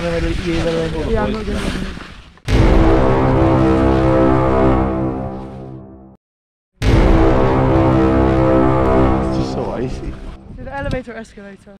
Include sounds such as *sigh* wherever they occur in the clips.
coming with you, Lily. Yeah, I'm not going to. It's just so icy. Is it elevator or escalator?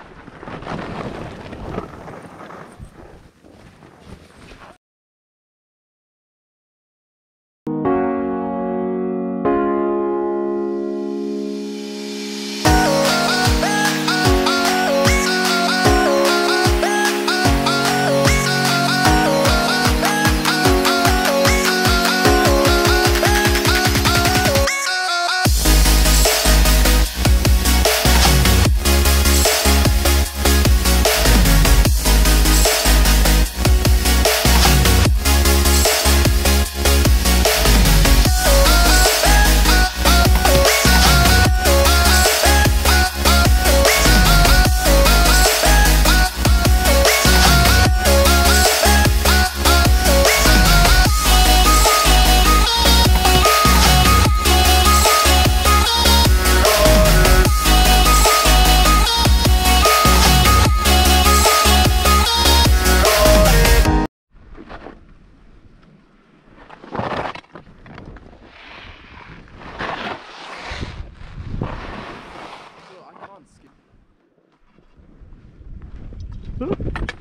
Uh.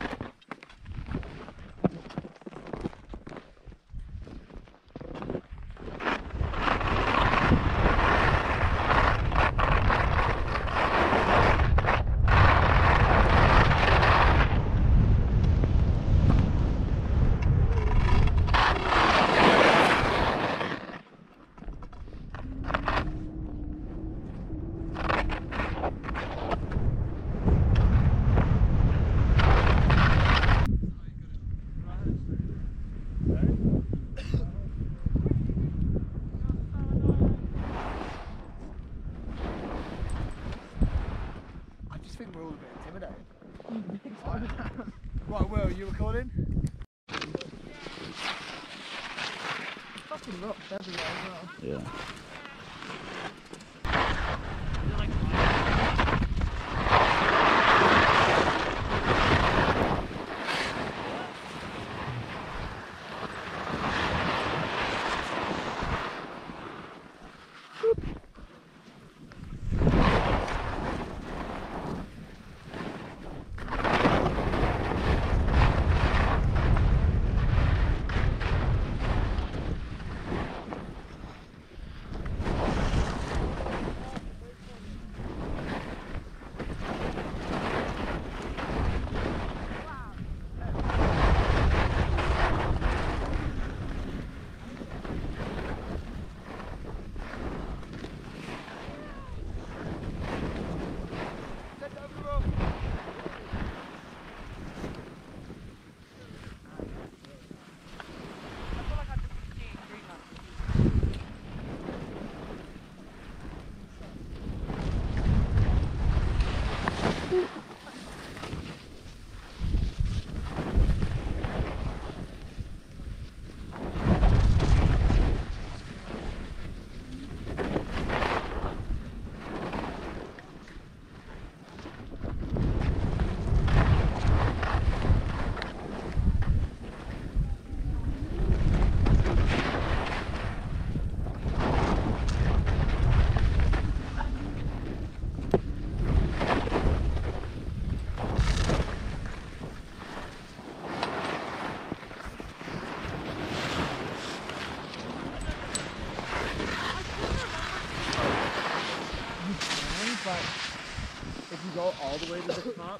All the way to the top,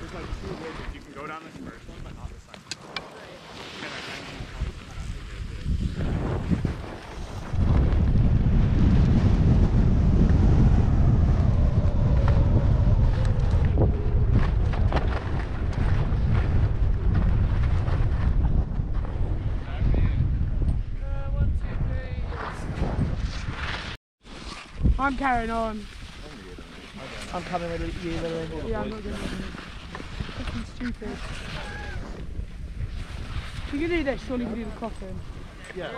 there's like two ways. You can go down this first one, but not the second. I'm carrying on. I'm coming with you, Lily. Yeah, I'm not going to. Fucking stupid. If you can do this, surely you can do the coffin. Yeah.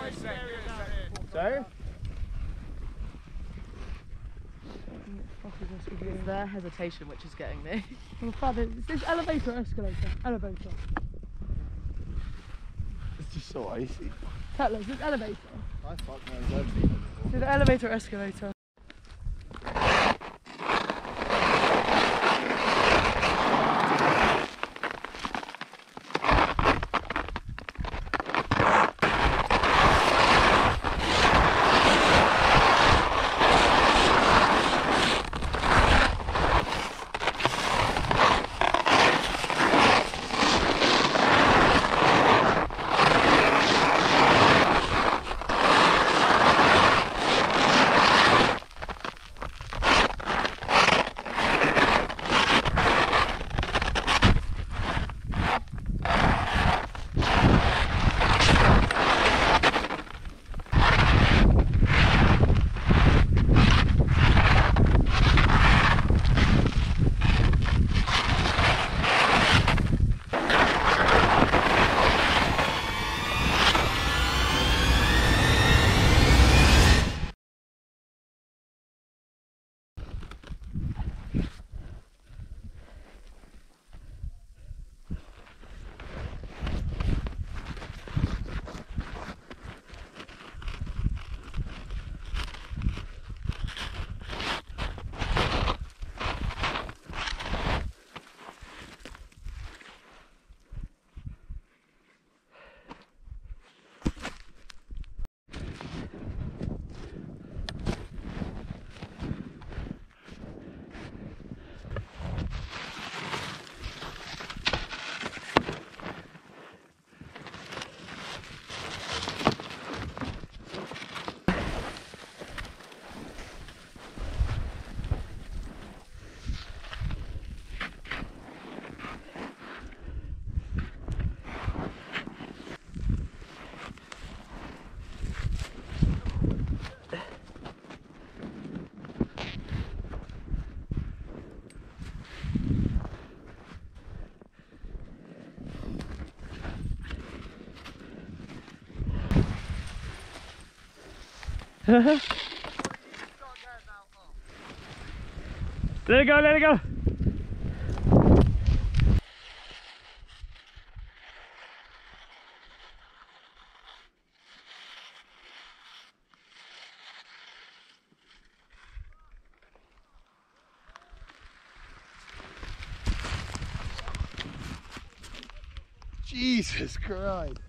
Sorry? Fuck is this? It's their hesitation which is getting me. *laughs* Well, Fab, is this elevator or escalator? Elevator. It's just so icy. Tell us, this elevator. I fuck knows I've seen it before. Is it the elevator or escalator? Let it go, let it go. Jesus Christ.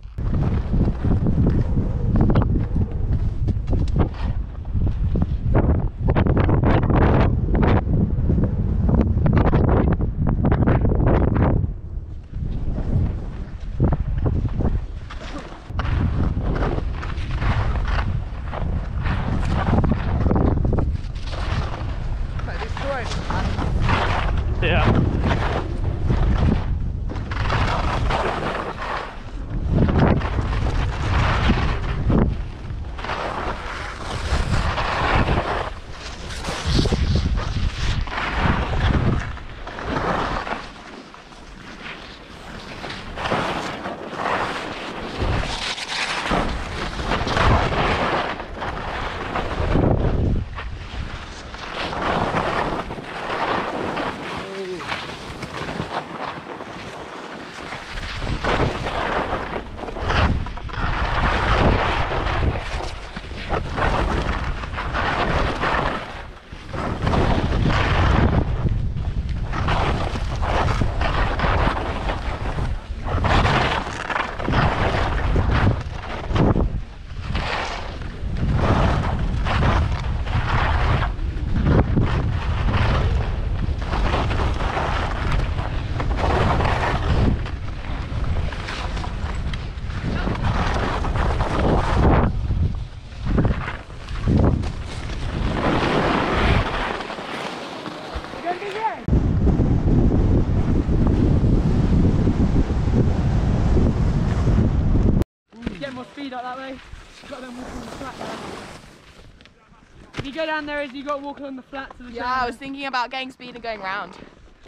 around there is you got to walk along the flat to the Yeah, train. I was thinking about getting speed and going round.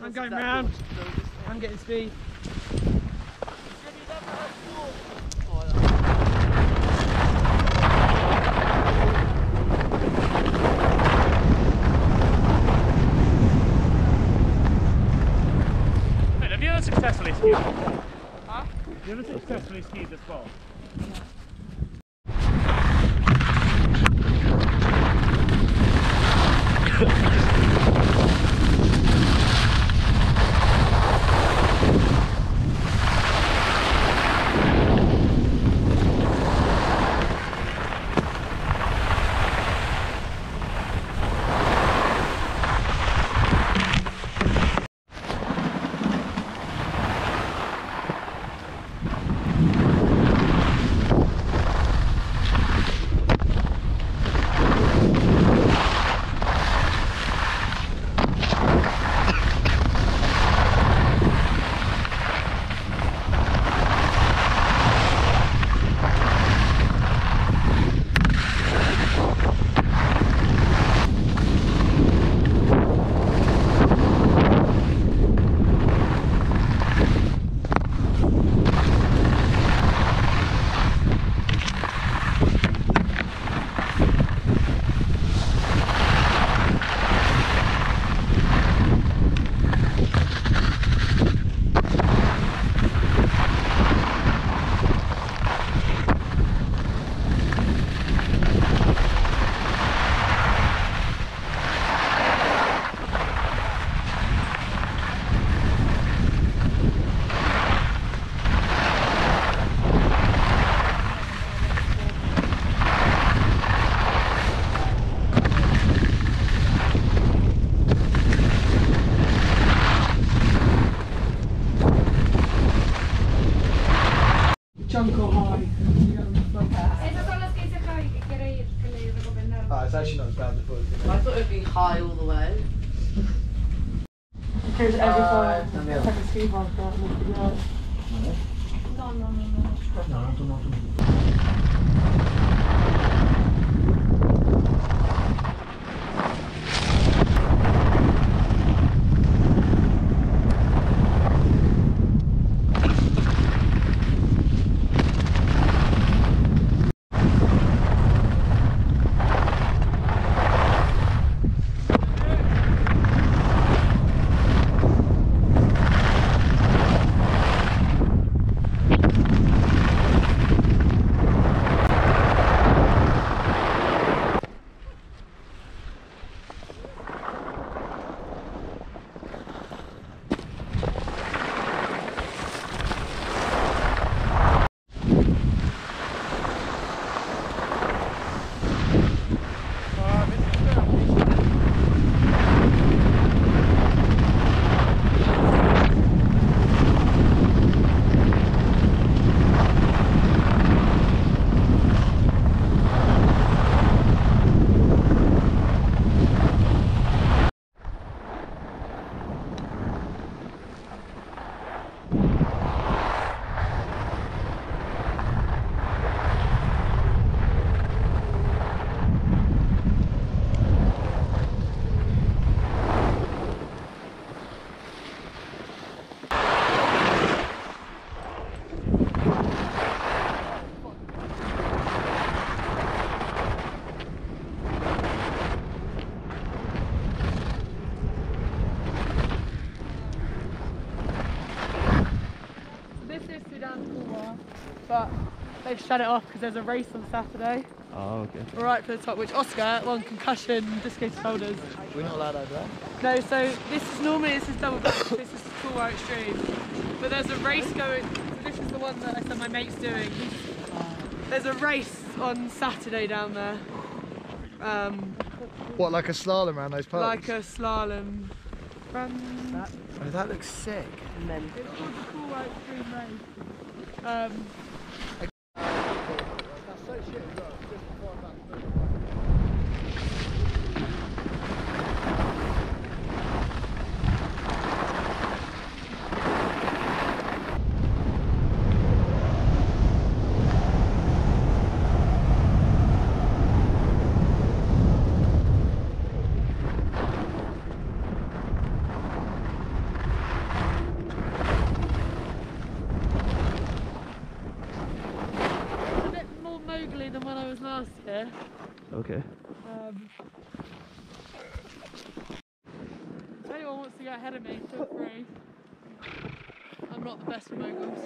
I'm going round. I'm getting speed. Have you ever successfully skied? Huh? Have you ever successfully skied this ball? Jungle High. Esas son las que dice Javi que quiere ir, que le recomendaron. Ah, it's actually not as bad as I thought it was I thought it would be high all the way. Goes every Uh, time. yeah. Like a ski pass down the yard. No, no, no, no. This they've shut it off because there's a race on Saturday. Oh, okay. We're right for the top, which Oscar, one concussion, dislocated shoulders. We're not allowed over there. No, so this is normally this is double back. this is Couloir Extreme, but there's a race going. So this is the one that I said my mate's doing. There's a race on Saturday down there. Um, What, like a slalom around those parts? like a slalom run. Oh, that looks sick. And then. It's called the Couloir Extreme Race. Um, That's so shit as well. Just before I'm back. it's a bit more mogly than when I was last year. Okay. Um, if anyone wants to go ahead of me, feel free. I'm not the best moguls.